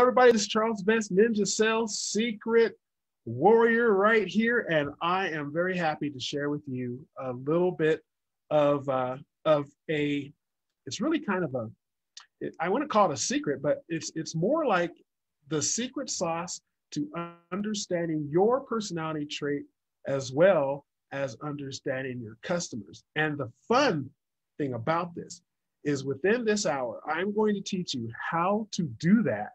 Everybody. This is Charles Vest, Ninja Sales Secret Warrior right here, and I am very happy to share with you a little bit of uh, of a. It's really kind of a. It, I want to call it a secret, but it's it's more like the secret sauce to understanding your personality trait as well as understanding your customers. And the fun thing about this is within this hour, I'm going to teach you how to do that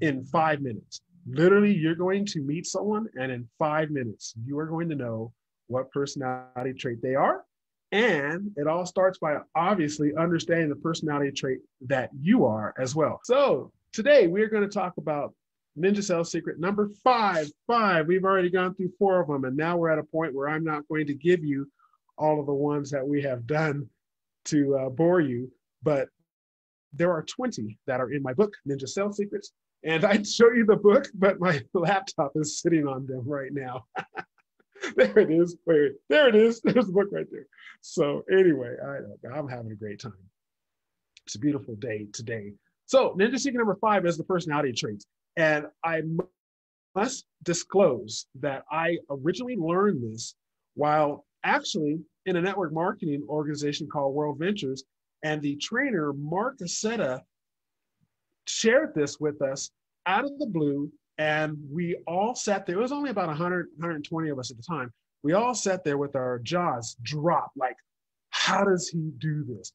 in five minutes. Literally, you're going to meet someone, and in five minutes, you are going to know what personality trait they are. And it all starts by obviously understanding the personality trait that you are as well. So, today we are going to talk about Ninja Sales Secret number five. Five. We've already gone through four of them, and now we're at a point where I'm not going to give you all of the ones that we have done to uh, bore you, but there are 20 that are in my book, Ninja Sales Secrets. And I'd show you the book, but my laptop is sitting on them right now. there it is. Wait, there it is. There's the book right there. So anyway, I, I'm having a great time. It's a beautiful day today. So Ninja Secret number five is the personality traits. And I must disclose that I originally learned this while actually in a network marketing organization called World Ventures. And the trainer, Mark Aceta, shared this with us out of the blue. And we all sat there. It was only about 100, 120 of us at the time. We all sat there with our jaws dropped like, how does he do this?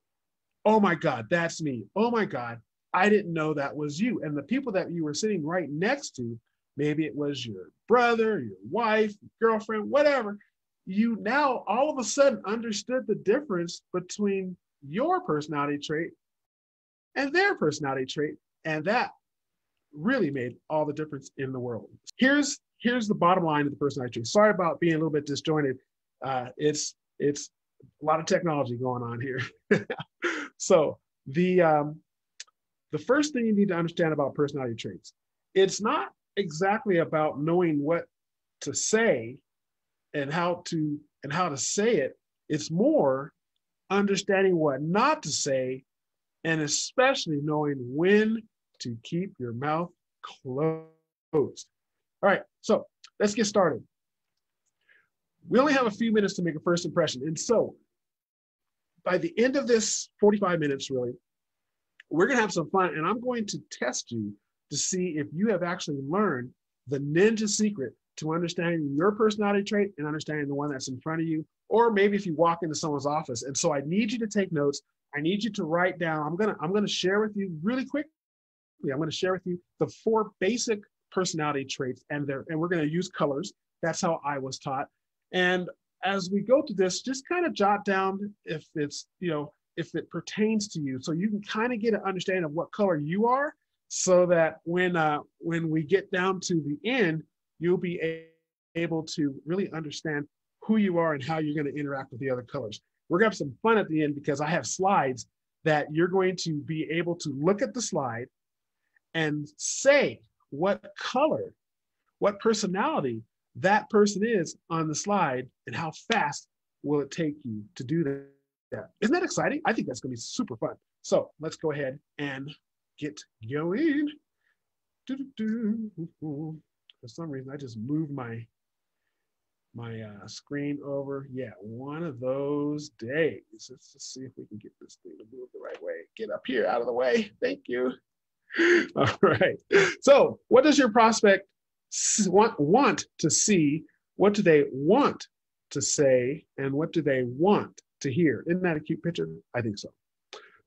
Oh my God, that's me. Oh my God, I didn't know that was you. And the people that you were sitting right next to, maybe it was your brother, your wife, girlfriend, whatever, you now all of a sudden understood the difference between your personality trait and their personality trait. And that really made all the difference in the world. Here's here's the bottom line of the personality trait. Sorry about being a little bit disjointed. Uh, it's it's a lot of technology going on here. so the um, the first thing you need to understand about personality traits, it's not exactly about knowing what to say and how to and how to say it it's more understanding what not to say and especially knowing when to keep your mouth closed all right so let's get started we only have a few minutes to make a first impression and so by the end of this 45 minutes really we're going to have some fun and i'm going to test you to see if you have actually learned the ninja secret to understanding your personality trait and understanding the one that's in front of you. Or maybe if you walk into someone's office. And so I need you to take notes. I need you to write down. I'm gonna I'm gonna share with you really quickly. I'm gonna share with you the four basic personality traits, and there and we're gonna use colors. That's how I was taught. And as we go through this, just kind of jot down if it's you know if it pertains to you, so you can kind of get an understanding of what color you are, so that when uh, when we get down to the end, you'll be able to really understand who you are and how you're going to interact with the other colors. We're going to have some fun at the end because I have slides that you're going to be able to look at the slide and say what color, what personality that person is on the slide and how fast will it take you to do that. Isn't that exciting? I think that's going to be super fun. So let's go ahead and get going. For some reason, I just moved my my uh, screen over. Yeah, one of those days. Let's just see if we can get this thing to move the right way. Get up here out of the way. Thank you. All right. So, what does your prospect want want to see? What do they want to say? And what do they want to hear? Isn't that a cute picture? I think so.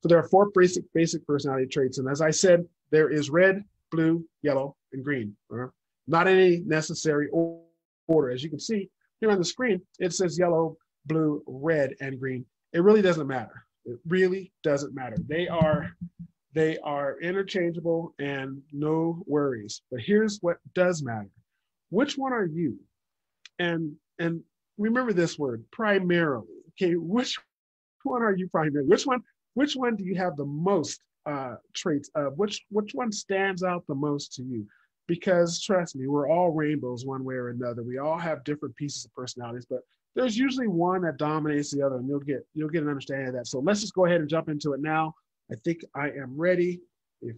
So there are four basic basic personality traits, and as I said, there is red, blue, yellow, and green uh-huh. not any necessary order. As you can see here on the screen, it says yellow, blue, red, and green. It really doesn't matter. It really doesn't matter. They are they are interchangeable and no worries. But here's what does matter. Which one are you? And and remember this word, primarily. Okay, which one are you primarily? Which one which one do you have the most uh, traits of? Which which one stands out the most to you? because trust me, we're all rainbows one way or another. We all have different pieces of personalities, but there's usually one that dominates the other, and you'll get you'll get an understanding of that. So let's just go ahead and jump into it now. I think I am ready. If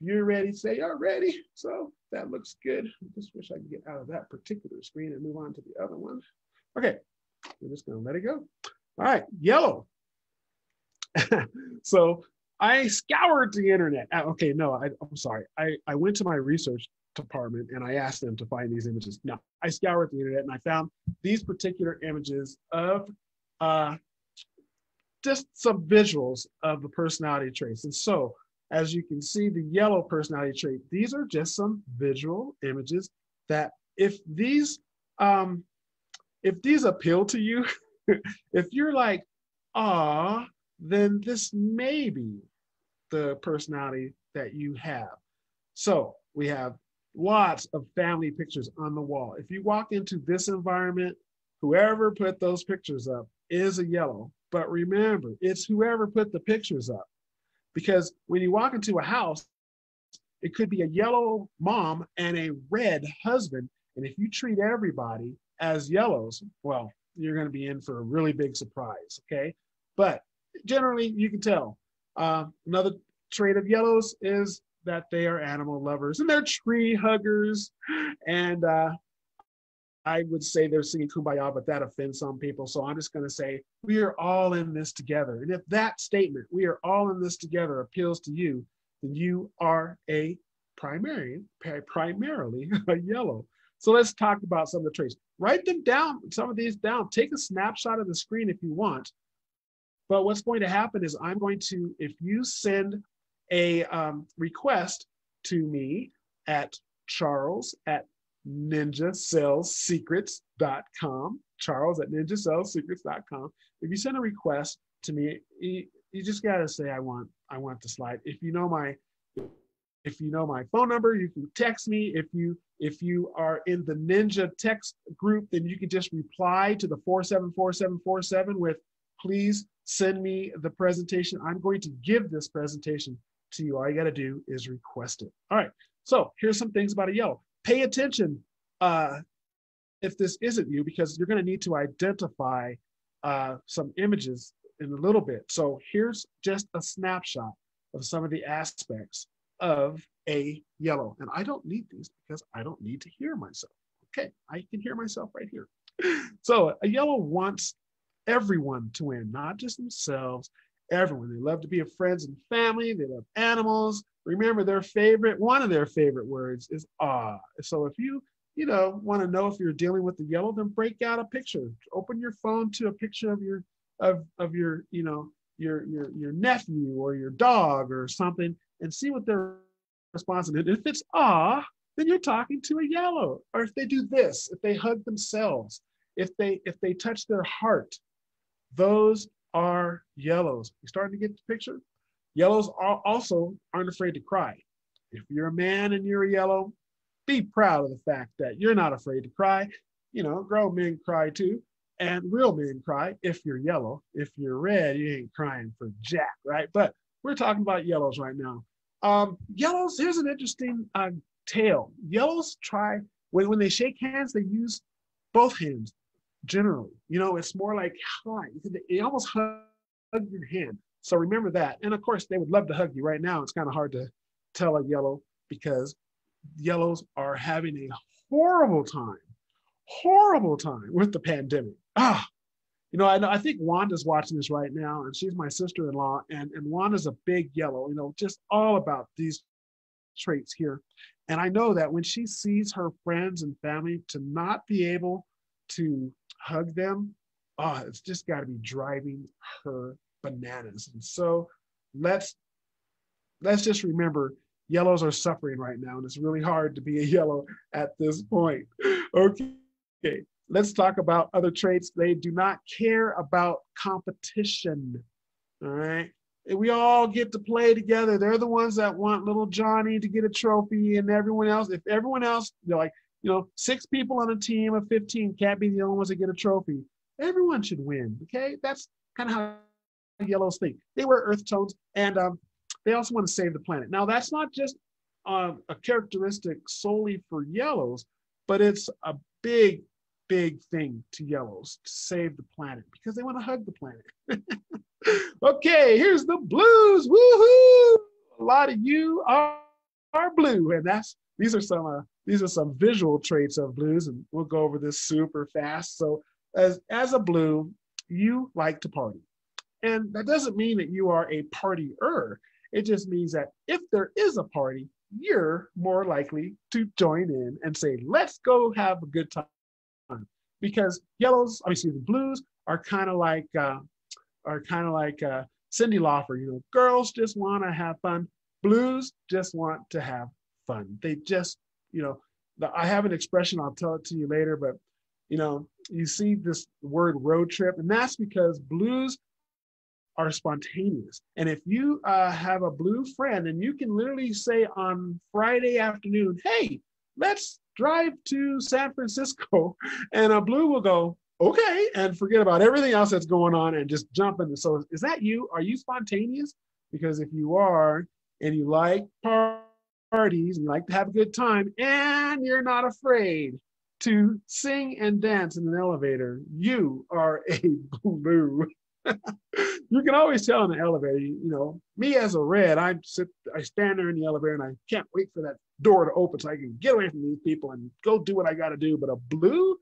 you're ready, say you're ready. So that looks good. I just wish I could get out of that particular screen and move on to the other one. Okay, we're just gonna let it go. All right, yellow. so I scoured the internet. Uh, okay, no, I, am sorry. I, I went to my research department and I asked them to find these images. No, I scoured the internet and I found these particular images of uh, just some visuals of the personality traits. And so, as you can see, the yellow personality trait, these are just some visual images that if these um, if these appeal to you, if you're like, ah, then this may be the personality that you have. So we have lots of family pictures on the wall. If you walk into this environment, whoever put those pictures up is a yellow. But remember, it's whoever put the pictures up. Because when you walk into a house, it could be a yellow mom and a red husband. And if you treat everybody as yellows, well, you're going to be in for a really big surprise. Okay. But generally, you can tell. Uh, another trait of yellows is that they are animal lovers and they're tree huggers. And uh, I would say they're singing kumbaya, but that offends some people. So I'm just going to say we are all in this together. And if that statement, we are all in this together, appeals to you, then you are a primary, primarily a yellow. So let's talk about some of the traits. Write them down, some of these down. Take a snapshot of the screen if you want. But what's going to happen is I'm going to, if you send a um, request to me at charles at ninjasellsecrets.com, charles at ninjasellsecrets.com. If you send a request to me, you, you just got to say, I want, I want the slide. If you know my, if you know my phone number, you can text me. If you, if you are in the Ninja text group, then you can just reply to the 474747 with, please send me the presentation. I'm going to give this presentation to you. All you got to do is request it. All right. So here's some things about a yellow. Pay attention uh, if this isn't you, because you're going to need to identify uh, some images in a little bit. So here's just a snapshot of some of the aspects of a yellow. And I don't need these because I don't need to hear myself. Okay, I can hear myself right here. So a yellow wants everyone to win, not just themselves everyone. They love to be with friends and family. They love animals. Remember, their favorite, one of their favorite words is ah. So if you, you know, want to know if you're dealing with the yellow, then break out a picture. Open your phone to a picture of your, of, of your, you know, your, your, your nephew or your dog or something and see what their response is. If it's ah, then you're talking to a yellow. Or if they do this, if they hug themselves, if they, if they touch their heart, those are yellows. You starting to get the picture? Yellows are also aren't afraid to cry. If you're a man and you're a yellow, be proud of the fact that you're not afraid to cry. You know, grown men cry too, and real men cry if you're yellow. If you're red, you ain't crying for jack, right? But we're talking about yellows right now. Um, yellows, here's an interesting uh, tale. Yellows try, when, when they shake hands, they use both hands generally. You know, it's more like hi. They almost hug your hand. So remember that. And of course, they would love to hug you right now. It's kind of hard to tell a yellow because yellows are having a horrible time, horrible time with the pandemic. Ah, you know, I, know I think Wanda's watching this right now, and she's my sister-in-law, and, and Wanda's a big yellow, you know, just all about these traits here. And I know that when she sees her friends and family to not be able to hug them, oh, it's just got to be driving her bananas. And so let's let's just remember yellows are suffering right now, and it's really hard to be a yellow at this point. Okay. Okay. Let's talk about other traits. They do not care about competition. All right. We all get to play together. They're the ones that want little Johnny to get a trophy, and everyone else, if everyone else, they're like, you know, six people on a team of 15 can't be the only ones that get a trophy. Everyone should win. Okay. That's kind of how yellows think. They wear earth tones and um, they also want to save the planet. Now, that's not just um, a characteristic solely for yellows, but it's a big, big thing to yellows to save the planet because they want to hug the planet. okay, here's the blues. Woohoo! A lot of you are are blue, and that's these are some uh, these are some visual traits of blues, and we'll go over this super fast. So as as a blue, you like to party, and that doesn't mean that you are a partier. It just means that if there is a party, you're more likely to join in and say, "Let's go have a good time." Because yellows, obviously the blues, are kind of like uh, are kind of like uh, Cyndi Lauper. You know, girls just want to have fun. Blues just want to have fun. They just, you know, the, I have an expression. I'll tell it to you later, but you know, you see this word road trip, and that's because blues are spontaneous. And if you uh, have a blue friend, and you can literally say on Friday afternoon, "Hey, let's drive to San Francisco," and a blue will go, okay, and forget about everything else that's going on and just jump in. So is that you? Are you spontaneous? Because if you are, and you like parties and like to have a good time, and you're not afraid to sing and dance in an elevator, you are a blue. you can always tell in the elevator, you, you know, me as a red, I sit, I stand there in the elevator and I can't wait for that door to open so I can get away from these people and go do what I got to do. But a blue,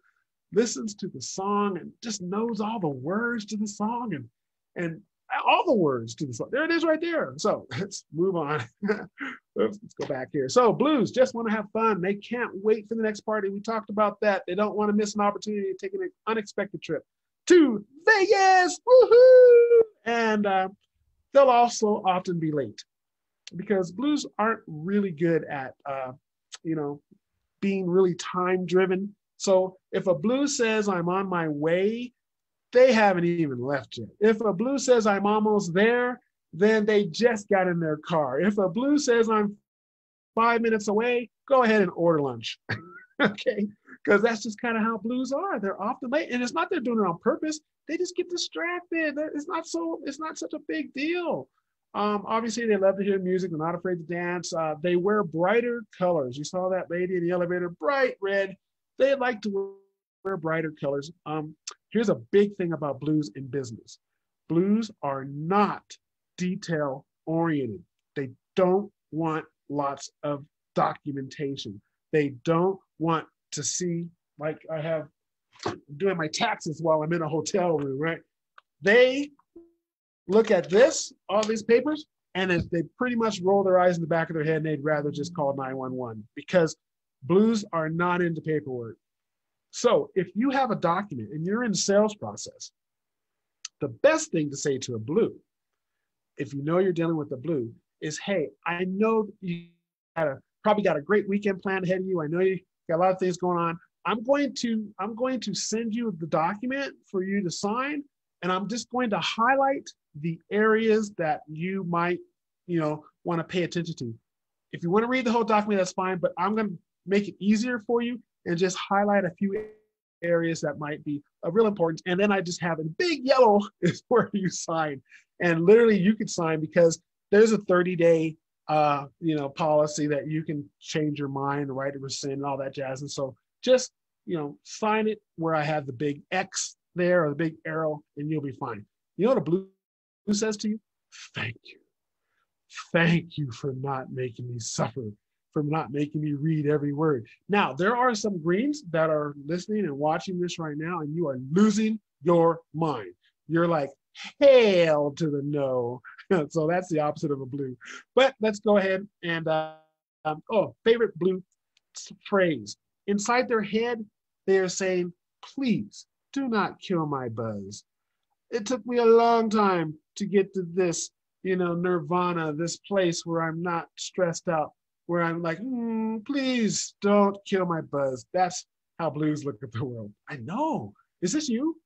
listens to the song and just knows all the words to the song and and all the words to the song. There it is right there. So let's move on. let's go back here. So blues just want to have fun. They can't wait for the next party. We talked about that. They don't want to miss an opportunity to take an unexpected trip to Vegas. Woohoo! And uh, they'll also often be late because blues aren't really good at, uh, you know, being really time driven. So if a blue says I'm on my way, they haven't even left yet. If a blue says I'm almost there, then they just got in their car. If a blue says I'm five minutes away, go ahead and order lunch. okay. Because that's just kind of how blues are. They're often late. And it's not they're doing it on purpose. They just get distracted. It's not so, it's not such a big deal. Um, obviously, they love to hear music. They're not afraid to dance. Uh, they wear brighter colors. You saw that lady in the elevator, bright red they like to wear brighter colors. Um, here's a big thing about blues in business. Blues are not detail oriented. They don't want lots of documentation. They don't want to see, like I have doing my taxes while I'm in a hotel room, right? They look at this, all these papers, and they pretty much roll their eyes in the back of their head and they'd rather just call 911 because Blues are not into paperwork. So if you have a document and you're in the sales process, the best thing to say to a blue, if you know you're dealing with a blue, is hey, I know you got a, probably got a great weekend planned ahead of you. I know you got a lot of things going on. I'm going to I'm going to send you the document for you to sign, and I'm just going to highlight the areas that you might, you know, want to pay attention to. If you want to read the whole document, that's fine. But I'm going to make it easier for you and just highlight a few areas that might be of real importance. And then I just have in big yellow is where you sign. And literally you could sign because there's a 30 day uh, you know, policy that you can change your mind, right to rescind and all that jazz. And so just, you know, sign it where I have the big X there or the big arrow and you'll be fine. You know what a blue says to you? Thank you. Thank you for not making me suffer from not making me read every word. Now, there are some greens that are listening and watching this right now, and you are losing your mind. You're like, hail to the no. so that's the opposite of a blue. But let's go ahead and, uh, um, oh, favorite blue phrase. Inside their head, they are saying, please do not kill my buzz. It took me a long time to get to this, you know, nirvana, this place where I'm not stressed out where I'm like, mm, please don't kill my buzz. That's how blues look at the world. I know. Is this you?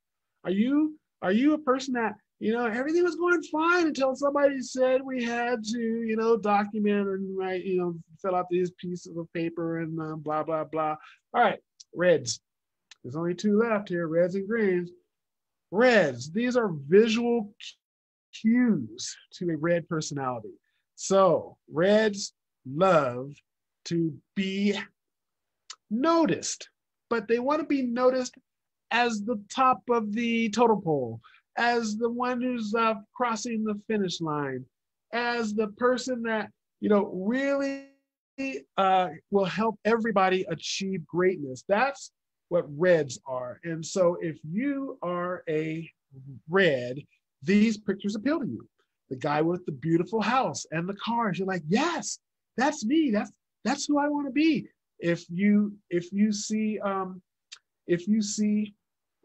Are you are you a person that you know everything was going fine until somebody said we had to you know document and write you know fill out these pieces of paper and uh, blah blah blah. All right, reds. There's only two left here: reds and greens. Reds. These are visual cues to a red personality. So reds love to be noticed, but they want to be noticed as the top of the totem pole, as the one who's uh, crossing the finish line, as the person that, you know, really uh, will help everybody achieve greatness. That's what reds are. And so if you are a red, these pictures appeal to you. The guy with the beautiful house and the cars, you're like, yes, that's me. That's that's who I want to be. If you if you see um, if you see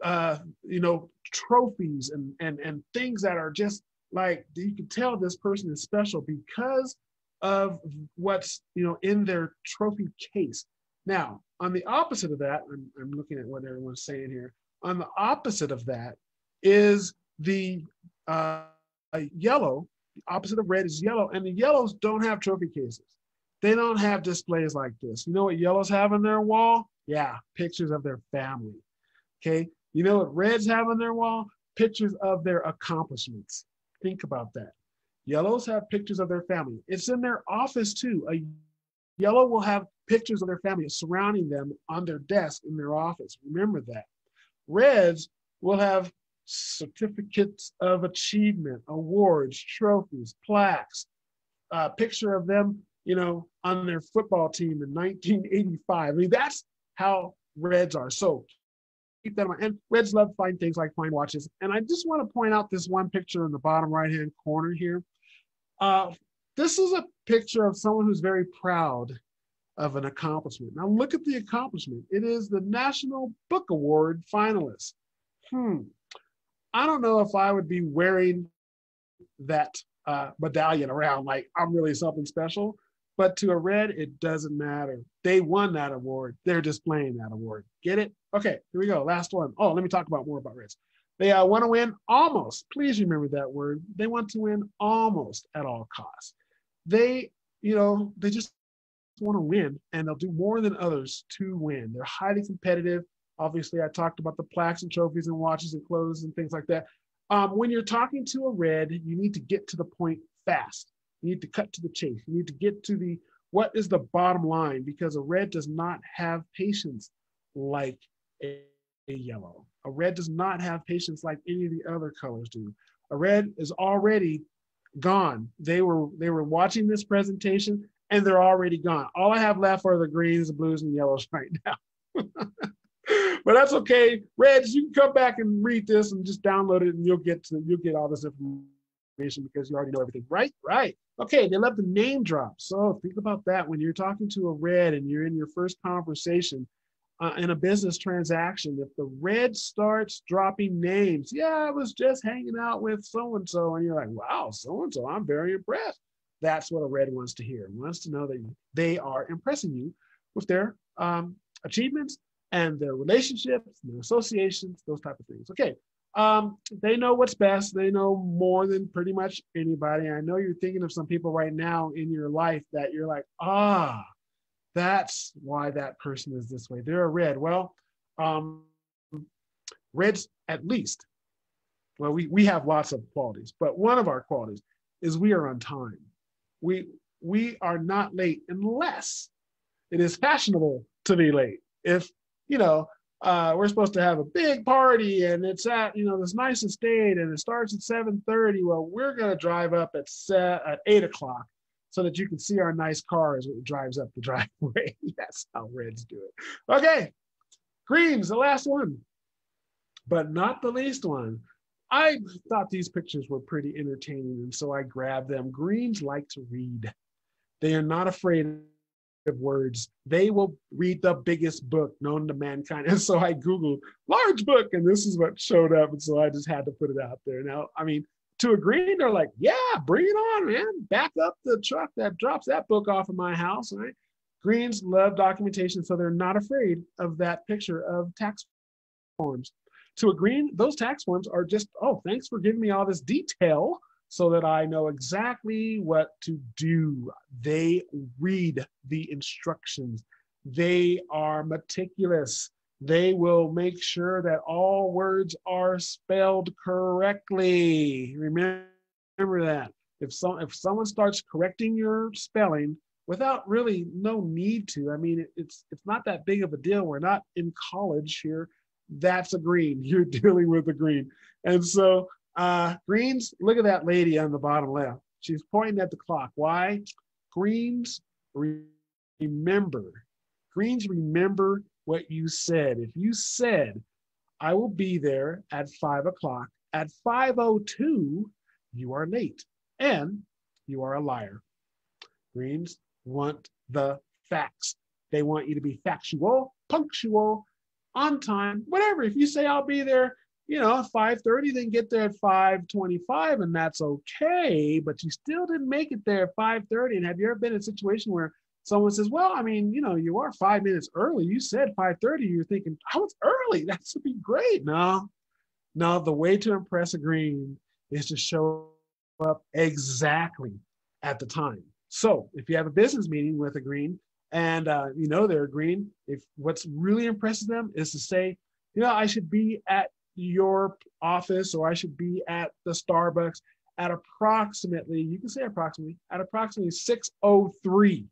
uh, you know trophies and and and things that are just like you can tell this person is special because of what's you know in their trophy case. Now, on the opposite of that, I'm, I'm looking at what everyone's saying here. On the opposite of that is the uh, yellow. The opposite of red is yellow, and the yellows don't have trophy cases. They don't have displays like this. You know what yellows have on their wall? Yeah, pictures of their family. Okay. You know what reds have on their wall? Pictures of their accomplishments. Think about that. Yellows have pictures of their family. It's in their office too. A yellow will have pictures of their family surrounding them on their desk in their office. Remember that. Reds will have certificates of achievement, awards, trophies, plaques, a picture of them, you know, on their football team in 1985. I mean, that's how Reds are. So keep that in mind. And Reds love fine things like fine watches. And I just want to point out this one picture in the bottom right-hand corner here. Uh, this is a picture of someone who's very proud of an accomplishment. Now look at the accomplishment. It is the National Book Award finalist. Hmm. I don't know if I would be wearing that uh, medallion around like I'm really something special, but to a red, it doesn't matter. They won that award. They're displaying that award. Get it? Okay, here we go. Last one. Oh, let me talk about more about reds. They uh, want to win almost. Please remember that word. They want to win almost at all costs. They, you know, they just want to win and they'll do more than others to win. They're highly competitive. Obviously, I talked about the plaques and trophies and watches and clothes and things like that. Um, when you're talking to a red, you need to get to the point fast. You need to cut to the chase. You need to get to the what is the bottom line because a red does not have patience like a, a yellow. A red does not have patience like any of the other colors do. A red is already gone. They were they were watching this presentation and they're already gone. All I have left are the greens, the blues, and the yellows right now. but that's okay. Reds, you can come back and read this and just download it, and you'll get to you'll get all this information because you already know everything. Right, right. Okay, they love the name drop. So think about that when you're talking to a red and you're in your first conversation uh, in a business transaction. If the red starts dropping names, yeah, I was just hanging out with so and so, and you're like, wow, so and so, I'm very impressed. That's what a red wants to hear. Wants to know that they are impressing you with their um, achievements and their relationships, their associations, those type of things. Okay, um, they know what's best. They know more than pretty much anybody. I know you're thinking of some people right now in your life that you're like, ah, that's why that person is this way. They're a red. Well, um, reds at least. Well, we, we have lots of qualities, but one of our qualities is we are on time. We we are not late unless it is fashionable to be late. If you know uh, we're supposed to have a big party and it's at you know this nice estate and it starts at 7.30 well we're going to drive up at, set, at 8 o'clock so that you can see our nice car as it drives up the driveway. That's how reds do it. Okay. Greens the last one but not the least one. I thought these pictures were pretty entertaining and so i grabbed them. Greens like to read. They are not afraid words, they will read the biggest book known to mankind. And so I Googled large book, and this is what showed up. And so I just had to put it out there. Now, I mean, to a green, they're like, yeah, bring it on, man. Back up the truck that drops that book off of my house. Right? Greens love documentation, so they're not afraid of that picture of tax forms. To a green, those tax forms are just, oh, thanks for giving me all this detail so that I know exactly what to do. They read the instructions, they are meticulous. They will make sure that all words are spelled correctly. Remember that. If, some, if someone starts correcting your spelling without really no need to, I mean, it's, it's not that big of a deal. We're not in college here. That's a green. You're dealing with a green. And so uh, greens, look at that lady on the bottom left. She's pointing at the clock. Why? Greens remember. Greens remember what you said. If you said, I will be there at five o'clock, at 5.02, you are late and you are a liar. Greens want the facts. They want you to be factual, punctual, on time, whatever. If you say I'll be there, you know, 5:30, then get there at 5:25, and that's okay. But you still didn't make it there at 5:30. And have you ever been in a situation where someone says, "Well, I mean, you know, you are five minutes early. You said 5:30. You're thinking, I was early. That should be great." No, no. The way to impress a green is to show up exactly at the time. So if you have a business meeting with a green, and uh, you know they're green. If what's really impresses them is to say, you know, I should be at your office or I should be at the Starbucks at approximately, you can say approximately, at approximately 6.03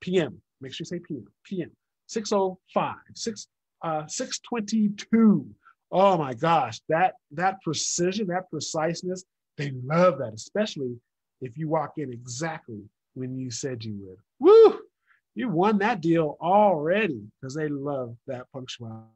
p.m. Make sure you say p.m. p.m. 6.05, 6, uh, 6.22. Oh my gosh, that, that precision, that preciseness, they love that, especially if you walk in exactly when you said you would. Woo! You won that deal already because they love that punctuality.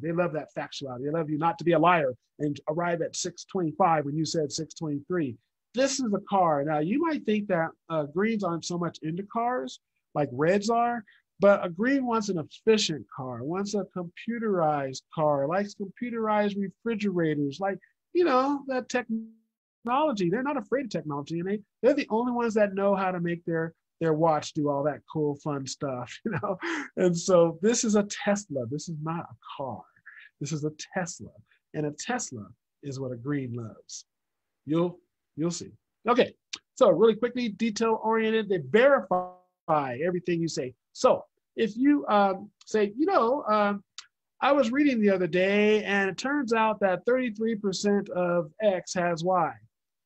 They love that factuality. They love you not to be a liar and arrive at 625 when you said 623. This is a car. Now, you might think that uh, greens aren't so much into cars like reds are, but a green wants an efficient car, wants a computerized car, likes computerized refrigerators, like, you know, that technology. They're not afraid of technology, and they, they're the only ones that know how to make their their watch do all that cool, fun stuff, you know? And so this is a Tesla. This is not a car. This is a Tesla. And a Tesla is what a green loves. You'll you'll see. Okay, so really quickly, detail oriented, they verify everything you say. So if you um, say, you know, um, I was reading the other day and it turns out that 33% of X has Y,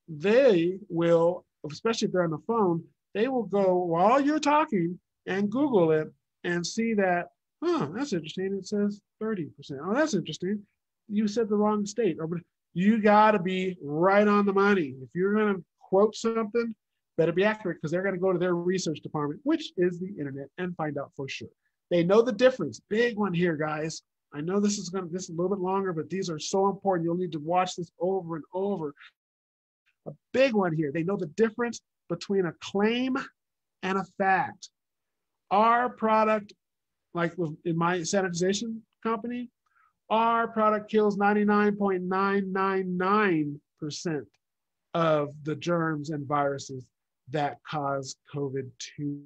they will, especially if they're on the phone, they will go while you're talking and Google it and see that, oh, that's interesting. It says 30%. Oh, that's interesting. You said the wrong state. You got to be right on the money. If you're going to quote something, better be accurate because they're going to go to their research department, which is the internet, and find out for sure. They know the difference. Big one here, guys. I know this is going to this is a little bit longer, but these are so important. You'll need to watch this over and over. A big one here. They know the difference between a claim and a fact. Our product, like in my sanitization company, our product kills 99.999% of the germs and viruses that cause COVID 2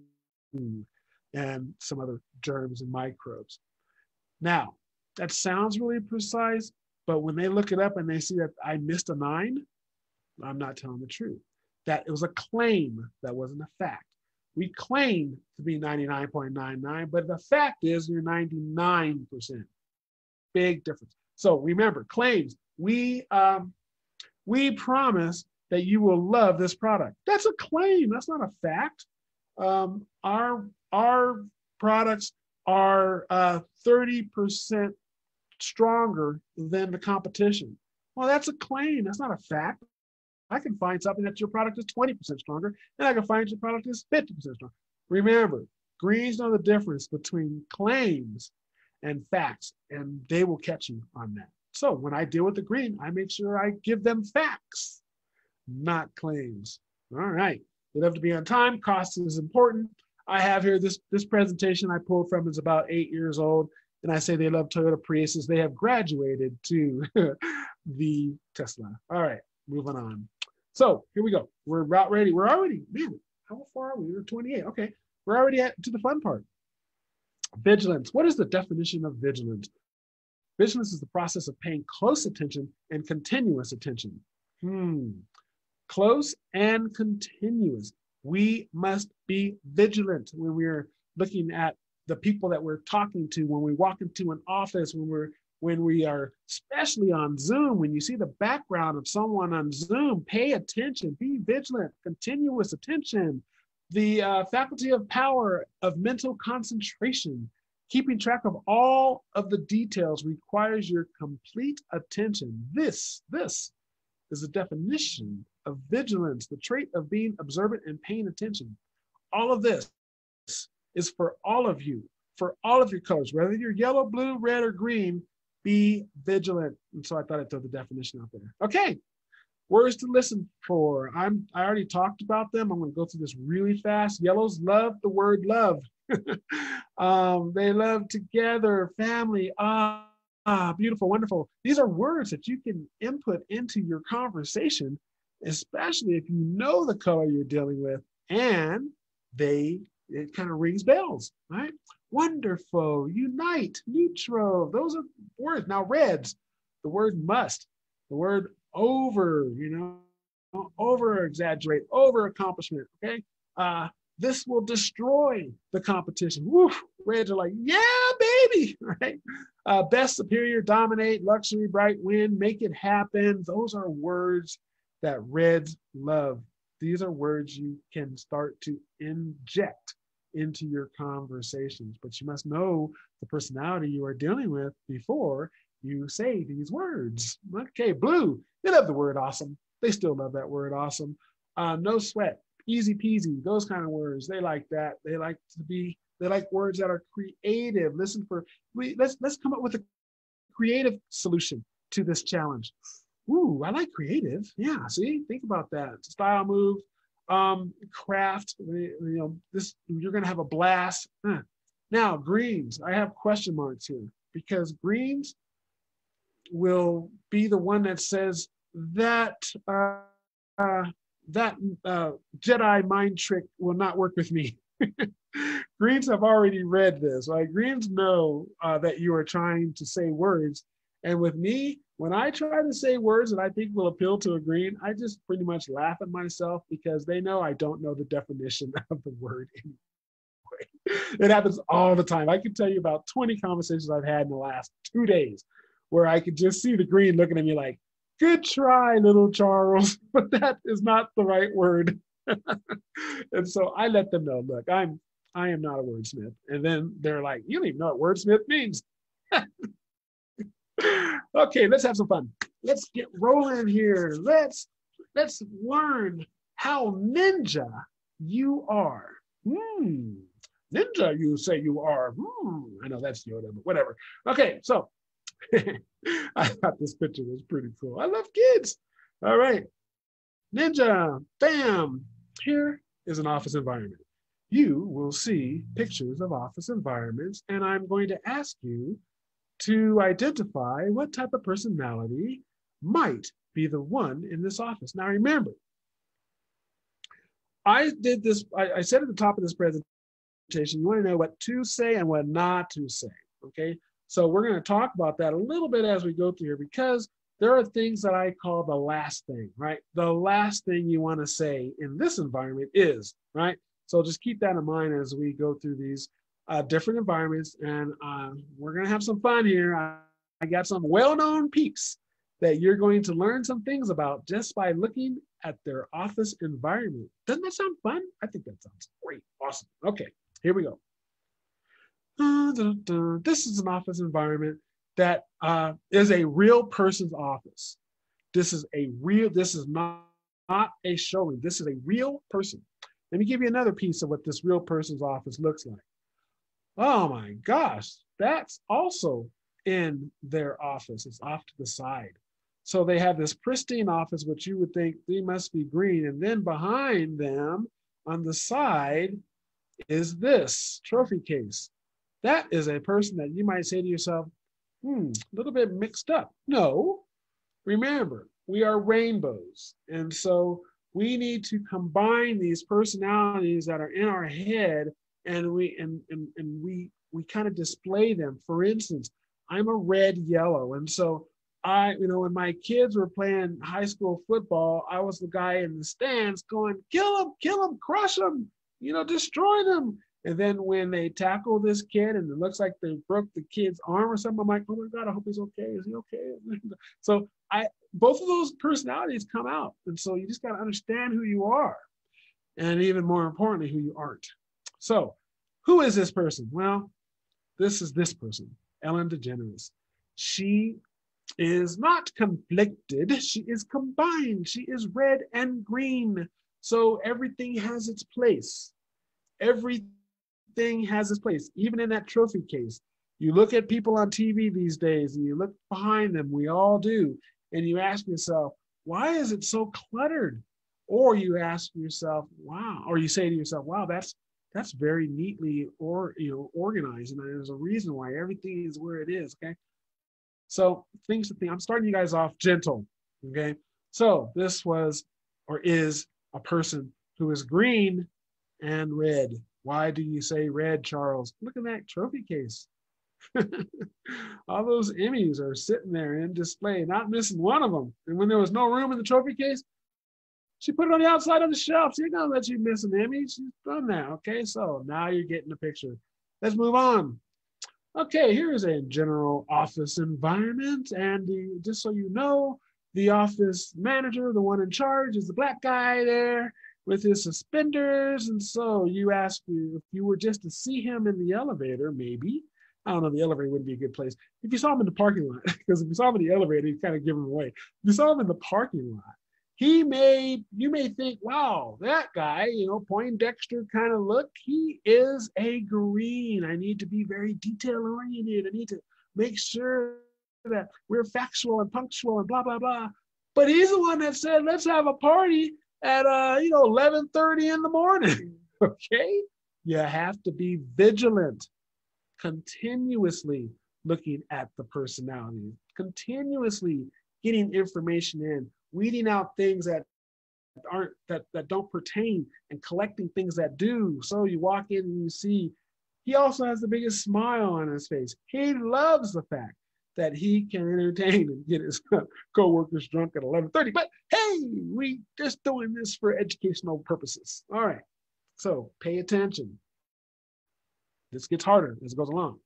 and some other germs and microbes. Now, that sounds really precise, but when they look it up and they see that I missed a nine, I'm not telling the truth that it was a claim that wasn't a fact. We claim to be 99.99, but the fact is you're 99%. Big difference. So remember, claims. We um, we promise that you will love this product. That's a claim. That's not a fact. Um, our our products are uh, 30% stronger than the competition. Well, that's a claim. That's not a fact. I can find something that your product is 20% stronger, and I can find your product is 50% stronger. Remember, greens know the difference between claims and facts, and they will catch you on that. So when I deal with the green, I make sure I give them facts, not claims. All right. They love to be on time. Cost is important. I have here this this presentation I pulled from is about eight years old, and I say they love Toyota Priuses. They have graduated to the Tesla. All right, moving on. So here we go. We're about ready. We're already, man, how far are we? We're 28. Okay. We're already at to the fun part. Vigilance. What is the definition of vigilance? Vigilance is the process of paying close attention and continuous attention. Hmm. Close and continuous. We must be vigilant when we're looking at the people that we're talking to, when we walk into an office, when we're when we are, especially on Zoom, when you see the background of someone on Zoom, pay attention, be vigilant, continuous attention. The uh, faculty of power of mental concentration, keeping track of all of the details requires your complete attention. This, this is the definition of vigilance, the trait of being observant and paying attention. All of this is for all of you, for all of your colors, whether you're yellow, blue, red, or green, be vigilant. And so I thought I'd throw the definition out there. Okay, words to listen for. I'm I already talked about them. I'm going to go through this really fast. Yellows love the word love. um, they love together, family. Ah, ah, beautiful, wonderful. These are words that you can input into your conversation, especially if you know the color you're dealing with, and they it kind of rings bells, right? Wonderful, unite, neutral. Those are words. Now, reds, the word must, the word over, you know, over exaggerate, over accomplishment. Okay. Uh, this will destroy the competition. Reds are like, yeah, baby, right? Uh, best, superior, dominate, luxury, bright, win, make it happen. Those are words that reds love. These are words you can start to inject into your conversations, but you must know the personality you are dealing with before you say these words. Okay, blue, they love the word awesome. They still love that word awesome. Uh, no sweat, easy peasy, those kind of words. They like that. They like to be, they like words that are creative. Listen for, we, let's, let's come up with a creative solution to this challenge. Ooh, I like creative. Yeah, see, think about that. Style move, um, craft, you know, this, you're gonna have a blast. Huh. Now, greens, I have question marks here because greens will be the one that says that uh, uh, that uh, Jedi mind trick will not work with me. Greens have already read this, right? Greens know uh, that you are trying to say words. And with me, when I try to say words that I think will appeal to a green, I just pretty much laugh at myself because they know I don't know the definition of the word anyway. It happens all the time. I can tell you about 20 conversations I've had in the last two days where I could just see the green looking at me like, good try, little Charles, but that is not the right word. and so I let them know, look, I'm I am not a wordsmith. And then they're like, you don't even know what wordsmith means. Okay, let's have some fun. Let's get rolling here. Let's let's learn how ninja you are. Hmm. Ninja, you say you are. Hmm. I know that's Yoda, but whatever. Okay, so I thought this picture was pretty cool. I love kids. All right. Ninja, bam. Here is an office environment. You will see pictures of office environments, and I'm going to ask you to identify what type of personality might be the one in this office. Now, remember, I did this, I, I said at the top of this presentation, you want to know what to say and what not to say. Okay. So we're going to talk about that a little bit as we go through here because there are things that I call the last thing, right? The last thing you want to say in this environment is, right? So just keep that in mind as we go through these uh, different environments and uh, we're going to have some fun here. I, I got some well-known peeps that you're going to learn some things about just by looking at their office environment. Doesn't that sound fun? I think that sounds great. Awesome. Okay, here we go. This is an office environment that uh, is a real person's office. This is a real, this is not, not a showing. This is a real person. Let me give you another piece of what this real person's office looks like. Oh my gosh, that's also in their office. It's off to the side. So they have this pristine office, which you would think they must be green. And then behind them on the side is this trophy case that is a person that you might say to yourself, hmm, a little bit mixed up. No, remember, we are rainbows. And so we need to combine these personalities that are in our head and we and, and, and we we kind of display them. For instance, I'm a red yellow. And so I, you know, when my kids were playing high school football, I was the guy in the stands going, kill them, kill them, crush them, you know, destroy them. And then when they tackle this kid and it looks like they broke the kid's arm or something, I'm like, oh my God, I hope he's okay. Is he okay? so I both of those personalities come out. And so you just got to understand who you are. And even more importantly, who you aren't. So who is this person? Well, this is this person, Ellen DeGeneres. She is not conflicted. She is combined. She is red and green. So everything has its place. Everything has its place, even in that trophy case. You look at people on TV these days and you look behind them, we all do, and you ask yourself, why is it so cluttered? Or you ask yourself, wow, or you say to yourself, wow, that's that's very neatly or you know organized, and there's a reason why everything is where it is. Okay. So things to think. I'm starting you guys off gentle. Okay. So this was or is a person who is green and red. Why do you say red, Charles? Look at that trophy case. All those Emmys are sitting there in display, not missing one of them. And when there was no room in the trophy case, she put it on the outside of the shelf. She's gonna let you miss an Emmy. She's done that. Okay, so now you're getting the picture. Let's move on. Okay, here's a general office environment. And the, just so you know, the office manager, the one in charge, is the black guy there with his suspenders. And so you ask if you were just to see him in the elevator, maybe. I don't know, the elevator wouldn't be a good place. If you saw him in the parking lot, because if you saw him in the elevator, you kind of give him away. If you saw him in the parking lot, he may, you may think, wow, that guy, you know, Poindexter kind of look, he is a green. I need to be very detail oriented. I need to make sure that we're factual and punctual and blah, blah, blah. But he's the one that said, let's have a party at, uh, you know, 11.30 in the morning, okay? You have to be vigilant, continuously looking at the personality, continuously getting information in, weeding out things that aren't that that don't pertain and collecting things that do. So you walk in and you see he also has the biggest smile on his face. He loves the fact that he can entertain and get his co-workers drunk at 11.30 but hey we just doing this for educational purposes. All right. So pay attention. This gets harder as it goes along.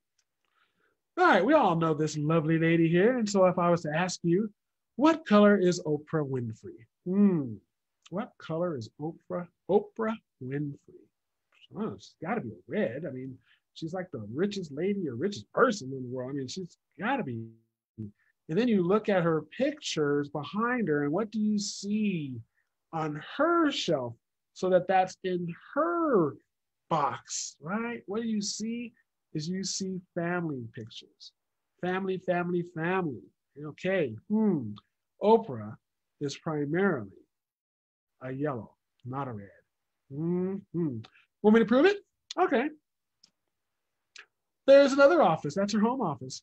All right. We all know this lovely lady here. And so if i was to ask you what color is Oprah Winfrey? Hmm. What color is Oprah Oprah Winfrey? Oh, she's got to be red. I mean, she's like the richest lady or richest person in the world. I mean, she's got to be. And then you look at her pictures behind her, and what do you see on her shelf? So that that's in her box, right? What do you see? Is you see family pictures, family, family, family. Okay. Hmm. Oprah is primarily a yellow, not a red. Mm-hmm. Want me to prove it? Okay. There's another office. That's her home office.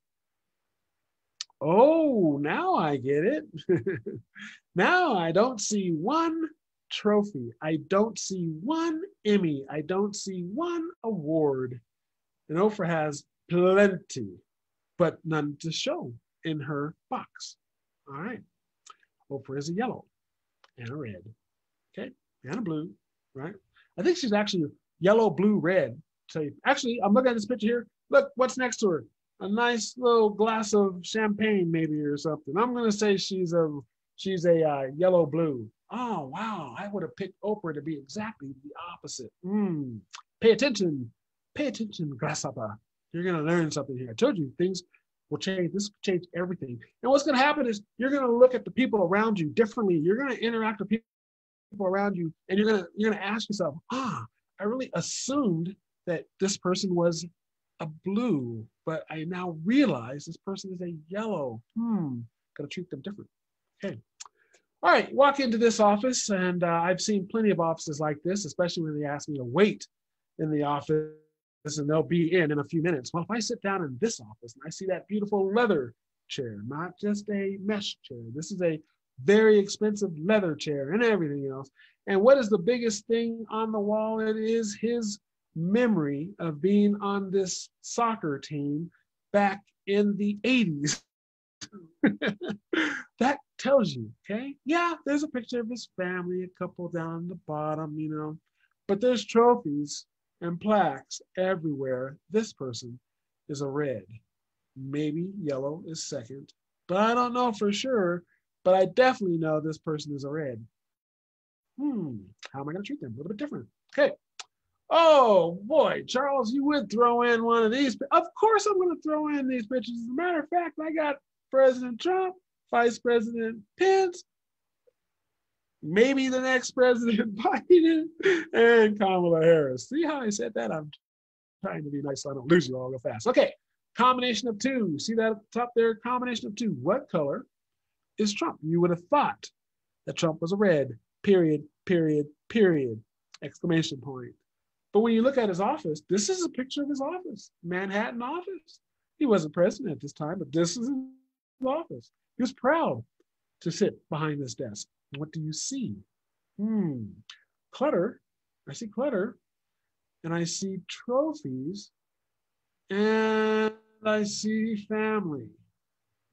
Oh, now I get it. now I don't see one trophy. I don't see one Emmy. I don't see one award. And Oprah has plenty, but none to show in her box. All right. Oprah is a yellow and a red. Okay. And a blue, right? I think she's actually yellow, blue, red. So actually, I'm looking at this picture here. Look, what's next to her? A nice little glass of champagne, maybe or something. I'm gonna say she's a she's a uh, yellow blue. Oh wow, I would have picked Oprah to be exactly the opposite. Mm. Pay attention, pay attention, grasshopper. You're gonna learn something here. I told you things will change. This will change everything. And what's going to happen is you're going to look at the people around you differently. You're going to interact with people around you, and you're going to you're going to ask yourself, ah, I really assumed that this person was a blue, but I now realize this person is a yellow. Hmm, got to treat them different. Okay. All right, walk into this office, and uh, I've seen plenty of offices like this, especially when they ask me to wait in the office and they'll be in in a few minutes. Well, if I sit down in this office and I see that beautiful leather chair, not just a mesh chair, this is a very expensive leather chair and everything else. And what is the biggest thing on the wall? It is his memory of being on this soccer team back in the 80s. that tells you, okay? Yeah, there's a picture of his family, a couple down the bottom, you know, but there's trophies and plaques everywhere. This person is a red. Maybe yellow is second, but I don't know for sure. But I definitely know this person is a red. Hmm, how am I going to treat them? A little bit different. Okay. Oh boy, Charles, you would throw in one of these. Of course, I'm going to throw in these pictures. As a matter of fact, I got President Trump, Vice President Pence, maybe the next President Biden and Kamala Harris. See how I said that? I'm trying to be nice so I don't lose you all real fast. Okay, combination of two. See that top there? Combination of two. What color is Trump? You would have thought that Trump was a red, period, period, period, exclamation point. But when you look at his office, this is a picture of his office, Manhattan office. He wasn't president at this time, but this is his office. He was proud to sit behind this desk. What do you see? Hmm, clutter. I see clutter, and I see trophies, and I see family.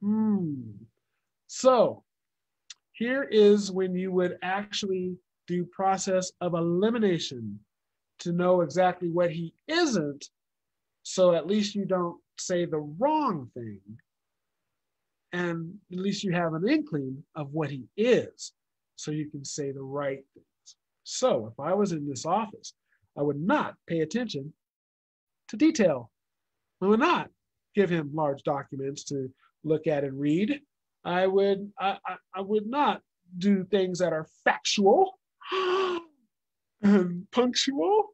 Hmm. So here is when you would actually do process of elimination to know exactly what he isn't, so at least you don't say the wrong thing. And at least you have an inkling of what he is, so you can say the right things. So if I was in this office, I would not pay attention to detail. I would not give him large documents to look at and read. I would I, I, I would not do things that are factual and punctual.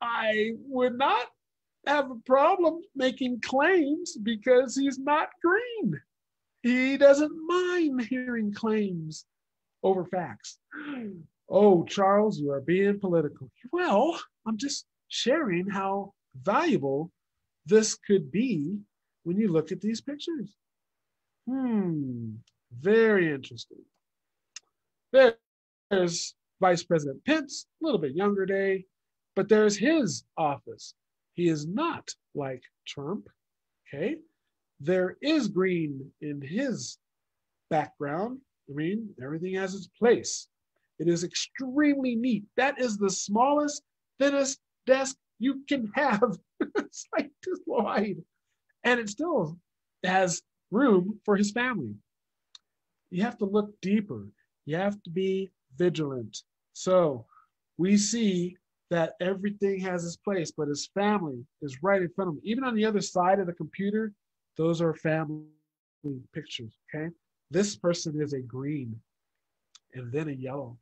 I would not have a problem making claims because he's not green. He doesn't mind hearing claims over facts. Oh, Charles, you are being political. Well, I'm just sharing how valuable this could be when you look at these pictures. Hmm, very interesting. There's Vice President Pence, a little bit younger day, but there's his office. He is not like Trump, okay? There is green in his background. I mean, everything has its place. It is extremely neat. That is the smallest, thinnest desk you can have. it's like this wide. And it still has room for his family. You have to look deeper. You have to be vigilant. So we see that everything has its place, but his family is right in front of him. Even on the other side of the computer, those are family pictures, okay? This person is a green and then a yellow.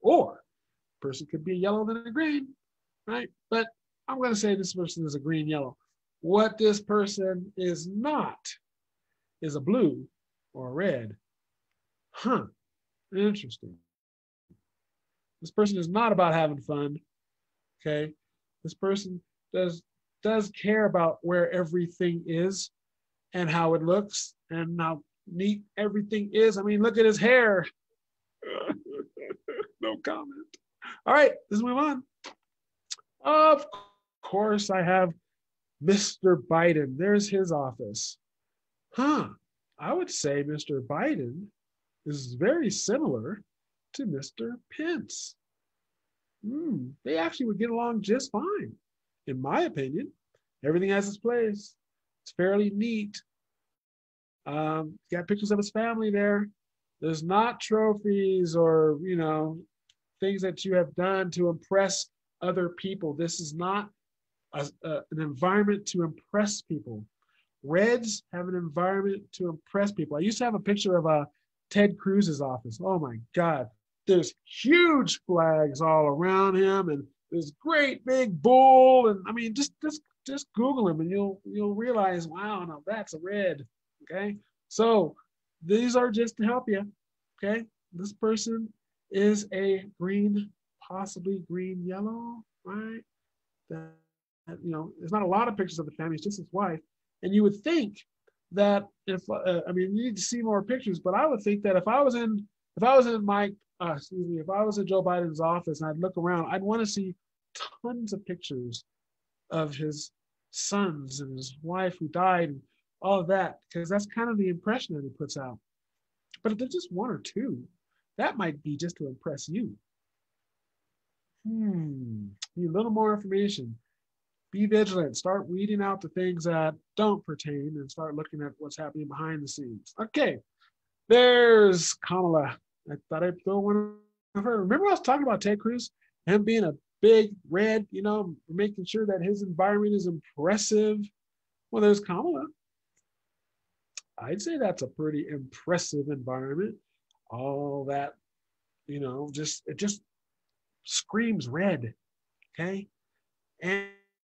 Or person could be a yellow then a green, right? But I'm going to say this person is a green yellow. What this person is not is a blue or a red. Huh, interesting. This person is not about having fun. Okay. This person does does care about where everything is and how it looks and how neat everything is. I mean, look at his hair. no comment. All right, let's move on. Of course, I have Mr. Biden. There's his office. Huh. I would say Mr. Biden is very similar to Mr. Pence. Hmm, they actually would get along just fine, in my opinion. Everything has its place. It's fairly neat. Um, got pictures of his family there. There's not trophies or, you know, things that you have done to impress other people. This is not a, a, an environment to impress people. Reds have an environment to impress people. I used to have a picture of uh, Ted Cruz's office. Oh my God. There's huge flags all around him and this great big bull. And I mean, just just just Google him and you'll you'll realize, wow, now that's a red. Okay. So these are just to help you. Okay. This person is a green, possibly green yellow, right? That you know, there's not a lot of pictures of the family, it's just his wife. And you would think that if uh, I mean, you need to see more pictures, but I would think that if I was in if I was in Mike, uh, excuse me, if I was in Joe Biden's office and I'd look around, I'd want to see tons of pictures of his sons and his wife who died and all of that, because that's kind of the impression that he puts out. But if there's just one or two, that might be just to impress you. Hmm, need a little more information be vigilant. Start weeding out the things that don't pertain and start looking at what's happening behind the scenes. Okay, there's Kamala. I thought I'd throw one of her. Remember I was talking about Ted Cruz? Him being a big red, you know, making sure that his environment is impressive. Well, there's Kamala. I'd say that's a pretty impressive environment. All that, you know, just it just screams red. Okay. And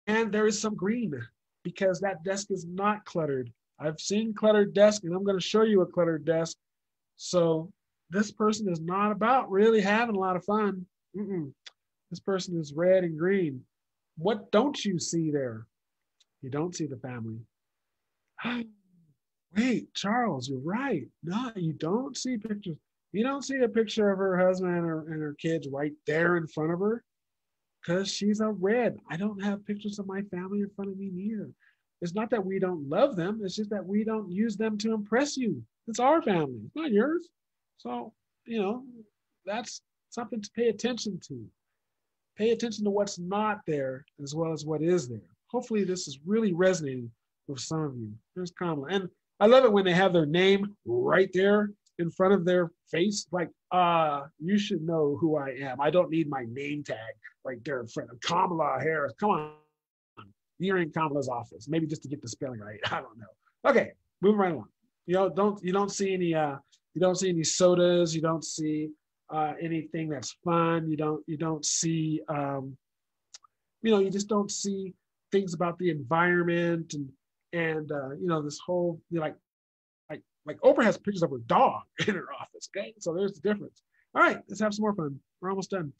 And there is some green because that desk is not cluttered. I've seen cluttered desk and I'm going to show you a cluttered desk. So this person is not about really having a lot of fun. Mm-mm. This person is red and green. What don't you see there? You don't see the family. Wait, Charles, you're right. No, you don't see pictures. You don't see a picture of her husband and her, and her kids right there in front of her because she's a red. I don't have pictures of my family in front of me neither. It's not that we don't love them, it's just that we don't use them to impress you. It's our family, it's not yours. So, you know, that's something to pay attention to. Pay attention to what's not there as well as what is there. Hopefully, this is really resonating with some of you. There's Kamala. And I love it when they have their name right there in front of their face. Like, uh, you should know who I am. I don't need my name tag right there in front of Kamala Harris. Come on. You're in Kamala's office. Maybe just to get the spelling right. I don't know. Okay, moving right along. You know, don't you don't see any uh you don't see any sodas, you don't see uh anything that's fun, you don't you don't see um you know, you just don't see things about the environment and and uh, you know this whole you know, like like like Oprah has pictures of her dog in her office. Okay, so there's the difference. All right, let's have some more fun. We're almost done.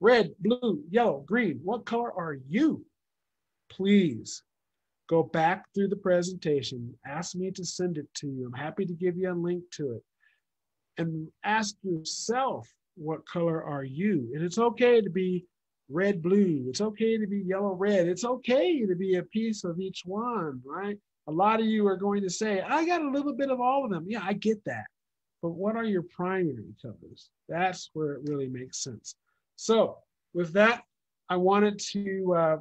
Red, blue, yellow, green. What color are you? Please go back through the presentation. Ask me to send it to you. I'm happy to give you a link to it. And ask yourself, what color are you? And it's okay to be red blue. It's okay to be yellow red. It's okay to be a piece of each one, right? A lot of you are going to say, I got a little bit of all of them. Yeah, I get that. But what are your primary colors? That's where it really makes sense. So with that, I wanted to uh,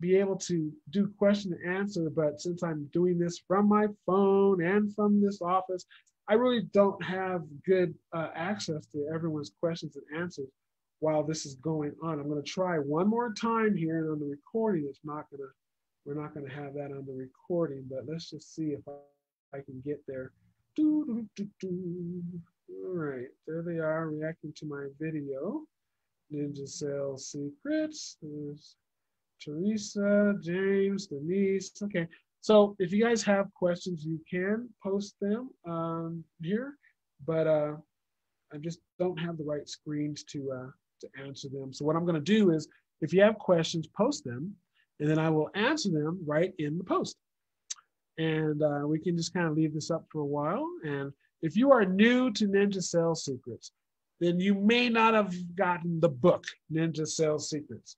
be able to do question and answer, but since I'm doing this from my phone and from this office, I really don't have good uh, access to everyone's questions and answers while this is going on. I'm going to try one more time here and on the recording. It's not going to, we're not going to have that on the recording, but let's just see if I, I can get there. All right, there they are reacting to my video. Ninja Sales Secrets. There's Teresa, James, Denise. Okay, so if you guys have questions, you can post them um, here, but uh, I just don't have the right screens to uh, to answer them. So what I'm going to do is, if you have questions, post them, and then I will answer them right in the post. And uh, we can just kind of leave this up for a while. And if you are new to Ninja Sales Secrets, then you may not have gotten the book, Ninja Sales Secrets.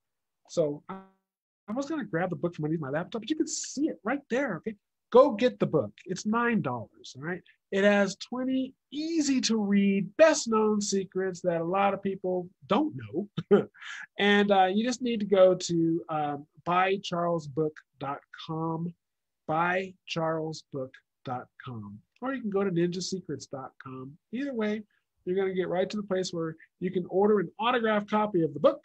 So I was going to grab the book from underneath my laptop, but you can see it right there. Okay. Go get the book. It's $9. All right. It has 20 easy to read, best known secrets that a lot of people don't know. and uh, you just need to go to um, buycharlesbook.com, buycharlesbook.com, or you can go to ninjasecrets.com. Either way, you're going to get right to the place where you can order an autographed copy of the book